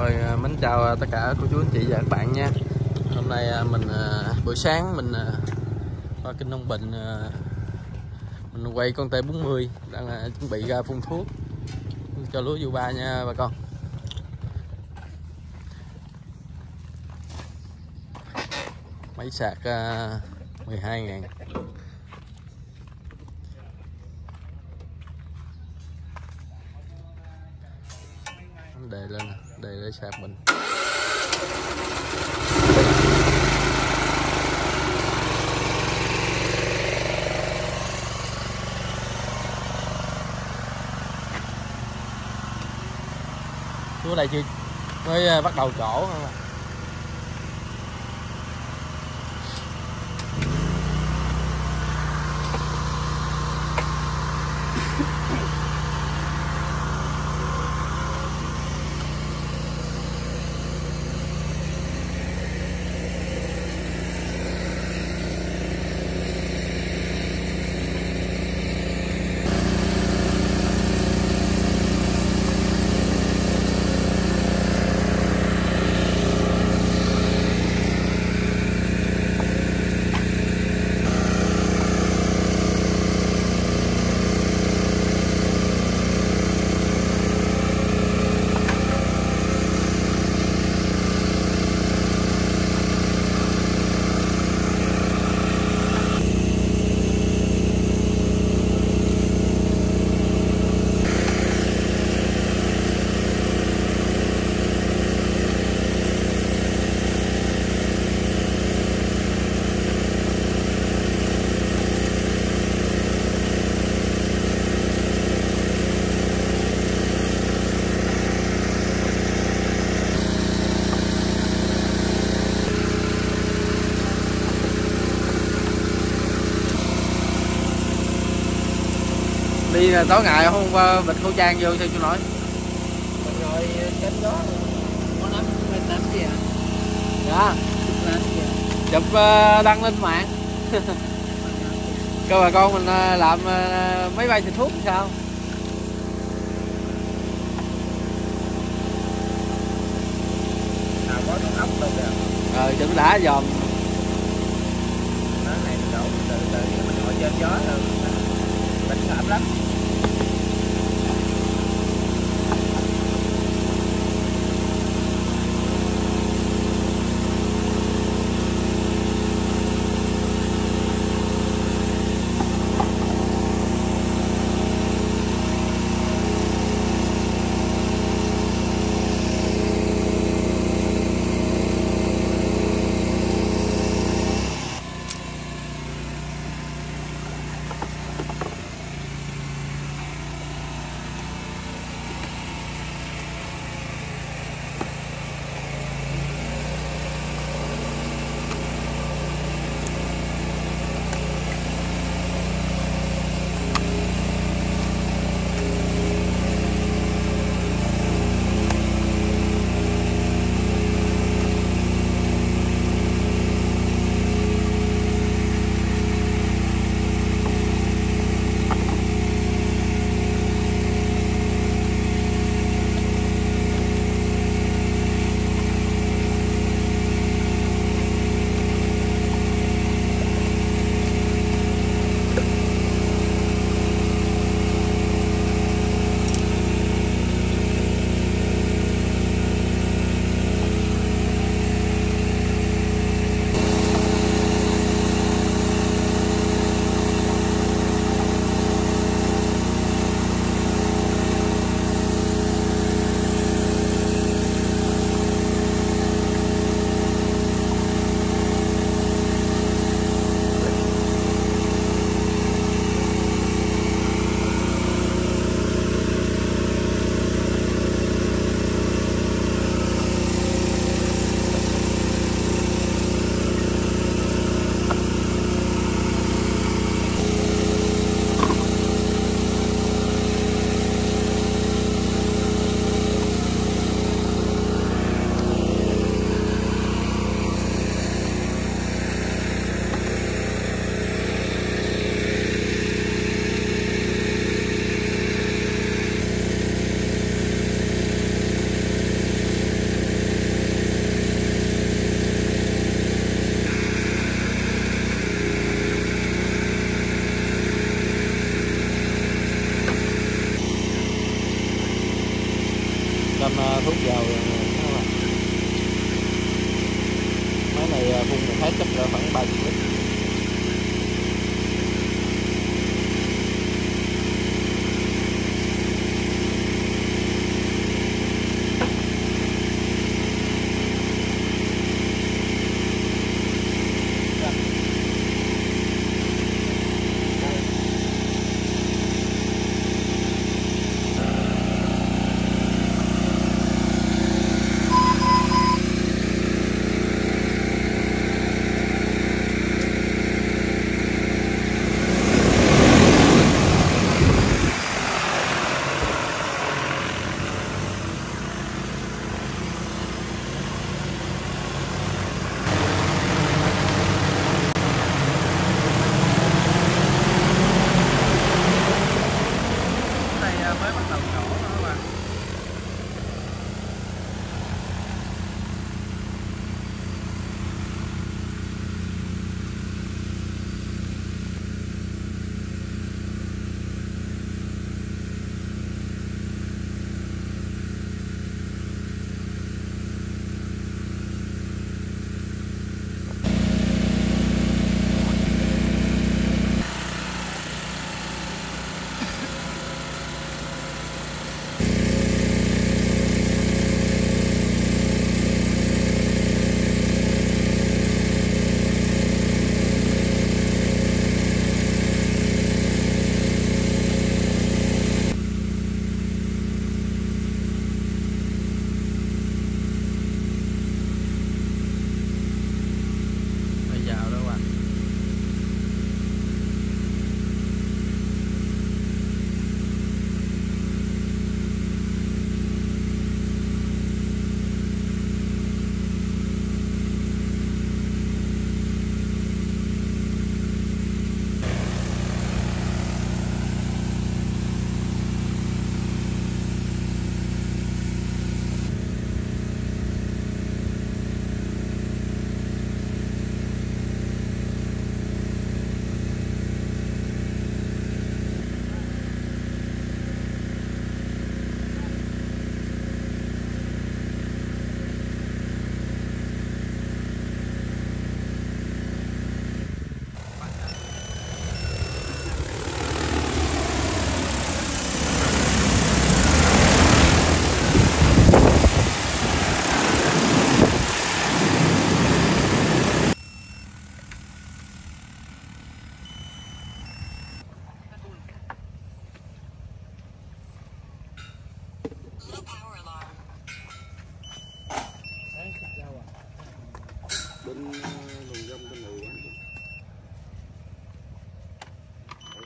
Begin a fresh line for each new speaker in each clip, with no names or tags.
Rồi à, mến chào à, tất cả cô chú anh chị và các bạn nha. Hôm nay à, mình buổi sáng mình qua Kinh Nông Bình Mình quay con T40 đang là chuẩn bị ra phun thuốc. Cho lúa vụ ba nha bà con. Máy sạc à, 12 ngàn. Đề lên đề để sạc mình. Xuống đây chưa? Mới à, bắt đầu trổ không mà đi là tối ngày không ờ, bịt khẩu trang vô sao chú nói
rồi trên đó. Có lắm mình làm gì à
dạ.
À
chụp ờ, đăng lên mạng. Cơ bà con mình ờ, làm ờ, máy bay xịt thuốc thì sao?
Nào có nó ốc đâu kìa
ờ chụp đã dòm.
Nó này đổ từ từ mình ngồi trên gió Tak berlaku
trăm ờ, thuốc vào ờ, máy này ờ, phun một hết chắc là khoảng 30 lít.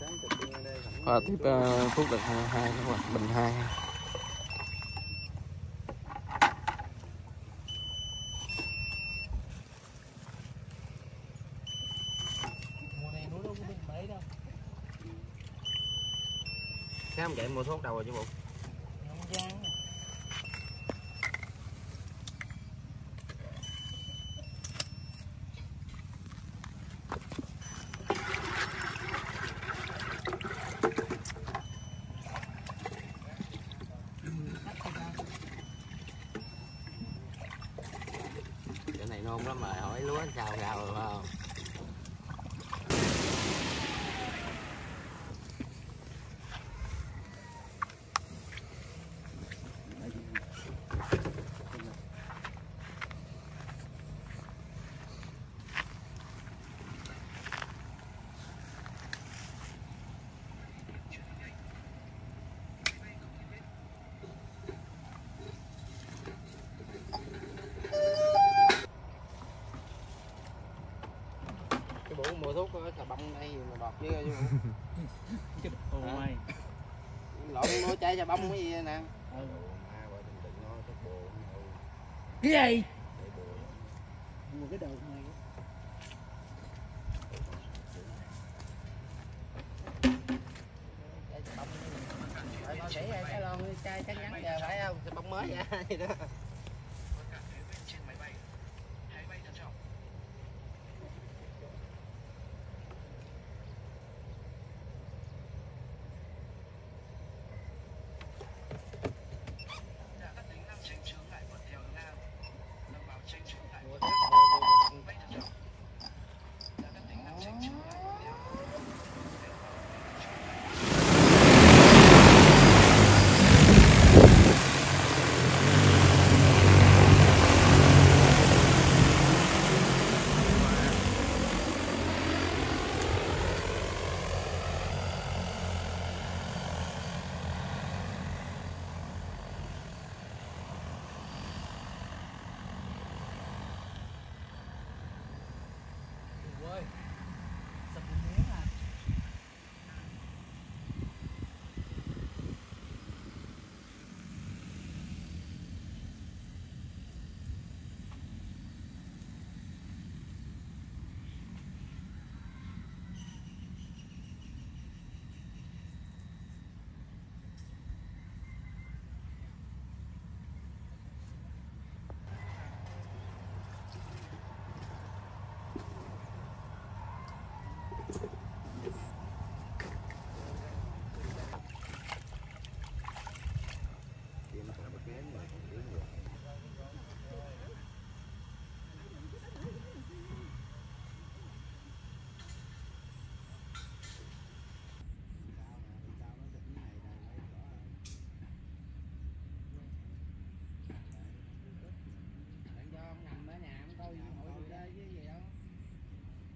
Sáng chụp bên ở đây thẳng
và tiếp ờ, phút đợt hai các bạn bình hai.
Không chạy mua thuốc đâu rồi chứ bộ? Không gian cái này nôn lắm mà hỏi lúa sao gào không cái bộ mua thuốc có xà bông đây mà đọt chứ
Ồ mày.
lộn mua chai xà bông cái gì nè?
Cái gì? Mua cái đầu này.
Chai chắc chắn giờ phải không? Xà bông mới vậy đó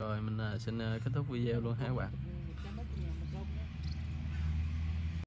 rồi mình à, xin à, kết thúc video luôn ha các bạn.